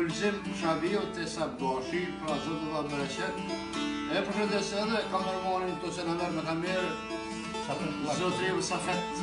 Gëlzim Shafiu te Sabgashi, pra zoti dhëntë bereqet. E përshëndes edhe kamermanin këtu se na merr me kamerë. Zotri Safet.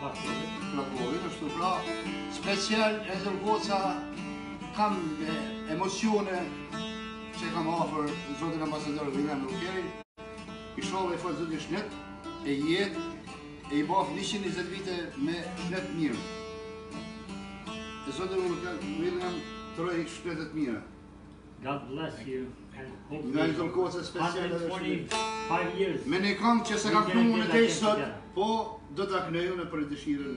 Plakovi, ashtu pra. Special edhe njëçikë kam emocione që kam afer zotni ambasador Uilliam Uokerin. I dhashtë Zoti shnet e jetë E i baftë njëqind e njëzet vite me shnet të mirë. E zoti Uoker, Uoker të rrojsh me shnet të mirë. God bless you and hope you have 125 years. Me një këngë që s'e kam kënu deri sot, po do ta këndoj për dëshirën.